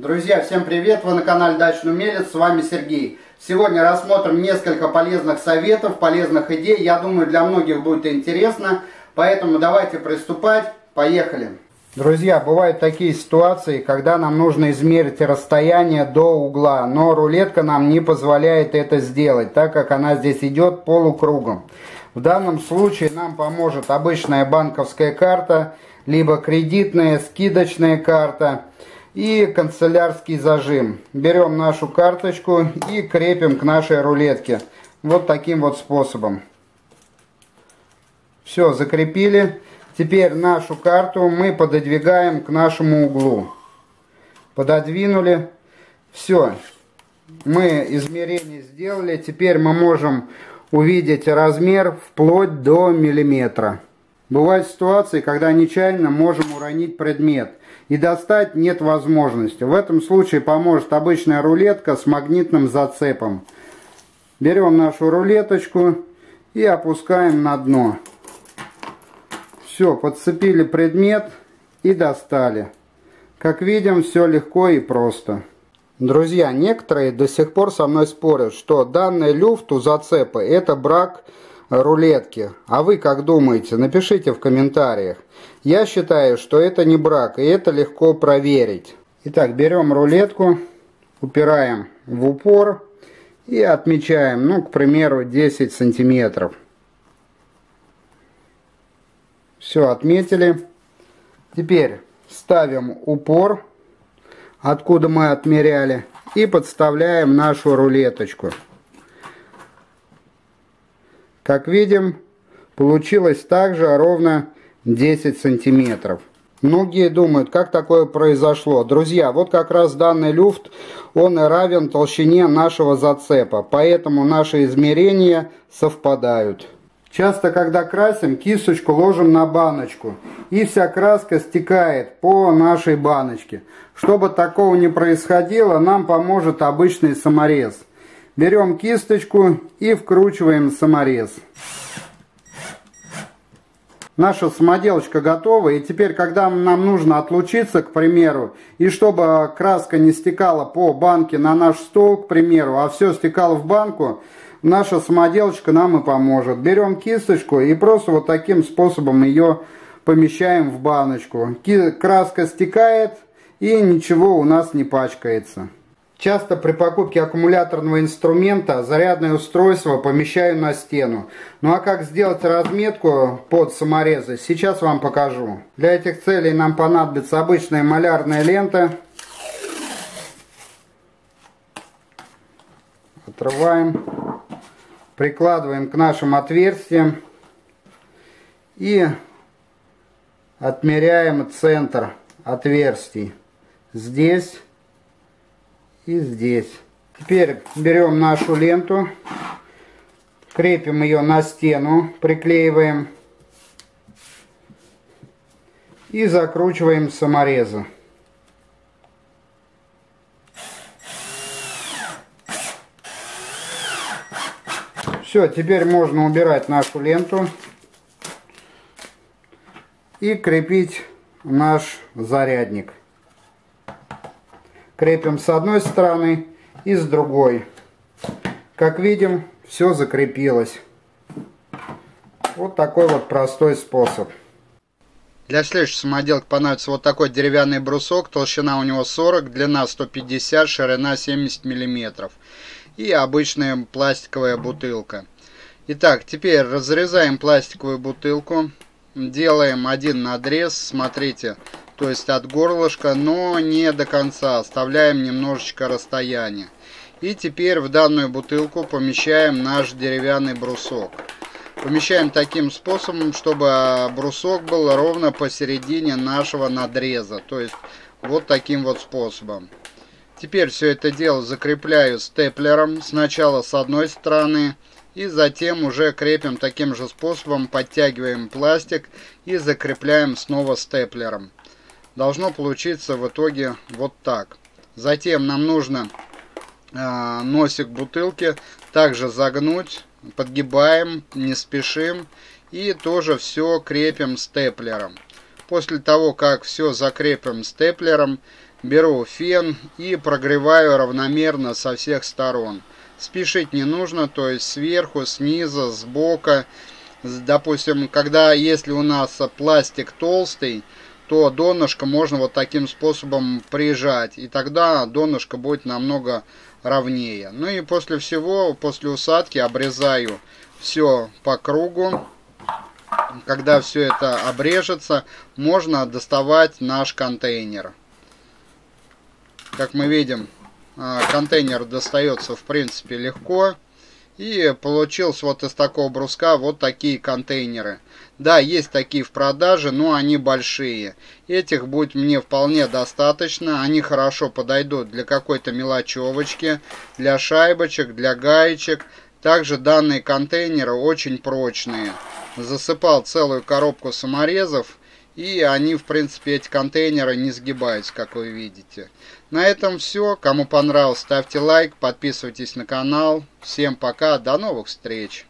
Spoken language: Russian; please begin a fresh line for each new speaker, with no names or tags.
Друзья, всем привет! Вы на канале Дачный Умелец, с вами Сергей. Сегодня рассмотрим несколько полезных советов, полезных идей. Я думаю, для многих будет интересно, поэтому давайте приступать. Поехали! Друзья, бывают такие ситуации, когда нам нужно измерить расстояние до угла, но рулетка нам не позволяет это сделать, так как она здесь идет полукругом. В данном случае нам поможет обычная банковская карта, либо кредитная, скидочная карта – и канцелярский зажим. Берем нашу карточку и крепим к нашей рулетке. Вот таким вот способом. Все, закрепили. Теперь нашу карту мы пододвигаем к нашему углу. Пододвинули. Все. Мы измерение сделали. Теперь мы можем увидеть размер вплоть до миллиметра. Бывают ситуации, когда нечаянно можем уронить предмет и достать нет возможности. В этом случае поможет обычная рулетка с магнитным зацепом. Берем нашу рулеточку и опускаем на дно. Все, подцепили предмет и достали. Как видим, все легко и просто. Друзья, некоторые до сих пор со мной спорят, что данный люфт у зацепа это брак рулетки. А вы как думаете? Напишите в комментариях. Я считаю, что это не брак, и это легко проверить. Итак, берем рулетку, упираем в упор и отмечаем, ну, к примеру, 10 сантиметров. Все, отметили. Теперь ставим упор, откуда мы отмеряли, и подставляем нашу рулеточку. Как видим, получилось также ровно 10 сантиметров. Многие думают, как такое произошло. Друзья, вот как раз данный люфт, он и равен толщине нашего зацепа, поэтому наши измерения совпадают. Часто, когда красим, кисточку ложим на баночку, и вся краска стекает по нашей баночке. Чтобы такого не происходило, нам поможет обычный саморез. Берем кисточку и вкручиваем саморез. Наша самоделочка готова. И теперь, когда нам нужно отлучиться, к примеру, и чтобы краска не стекала по банке на наш стол, к примеру, а все стекало в банку, наша самоделочка нам и поможет. Берем кисточку и просто вот таким способом ее помещаем в баночку. Краска стекает и ничего у нас не пачкается. Часто при покупке аккумуляторного инструмента зарядное устройство помещаю на стену. Ну а как сделать разметку под саморезы, сейчас вам покажу. Для этих целей нам понадобится обычная малярная лента. Отрываем. Прикладываем к нашим отверстиям. И отмеряем центр отверстий. Здесь и здесь. Теперь берем нашу ленту, крепим ее на стену, приклеиваем и закручиваем саморезы. Все, теперь можно убирать нашу ленту и крепить наш зарядник крепим с одной стороны и с другой. Как видим, все закрепилось. Вот такой вот простой способ. Для следующей самоделки понадобится вот такой деревянный брусок. Толщина у него 40, длина 150, ширина 70 мм. И обычная пластиковая бутылка. Итак, теперь разрезаем пластиковую бутылку. Делаем один надрез. Смотрите, то есть от горлышка, но не до конца, оставляем немножечко расстояние. И теперь в данную бутылку помещаем наш деревянный брусок. Помещаем таким способом, чтобы брусок был ровно посередине нашего надреза, то есть вот таким вот способом. Теперь все это дело закрепляю степлером, сначала с одной стороны, и затем уже крепим таким же способом, подтягиваем пластик и закрепляем снова степлером должно получиться в итоге вот так. Затем нам нужно э, носик бутылки также загнуть, подгибаем, не спешим и тоже все крепим степлером. После того, как все закрепим степлером, беру фен и прогреваю равномерно со всех сторон. Спешить не нужно, то есть сверху, снизу, сбоку. Допустим, когда если у нас пластик толстый, то донышко можно вот таким способом прижать. И тогда донышко будет намного ровнее. Ну и после всего, после усадки обрезаю все по кругу. Когда все это обрежется, можно доставать наш контейнер. Как мы видим, а, контейнер достается в принципе легко. И получился вот из такого бруска вот такие контейнеры. Да, есть такие в продаже, но они большие. Этих будет мне вполне достаточно. Они хорошо подойдут для какой-то мелочевочки, для шайбочек, для гаечек. Также данные контейнеры очень прочные. Засыпал целую коробку саморезов. И они, в принципе, эти контейнеры не сгибаются, как вы видите. На этом все. Кому понравилось, ставьте лайк, подписывайтесь на канал. Всем пока, до новых встреч.